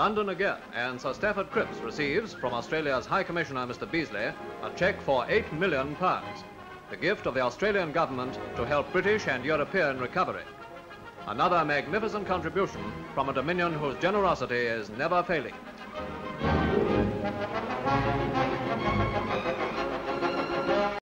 London again, and Sir Stafford Cripps receives from Australia's High Commissioner, Mr. Beasley, a cheque for £8 million, the gift of the Australian government to help British and European recovery. Another magnificent contribution from a Dominion whose generosity is never failing.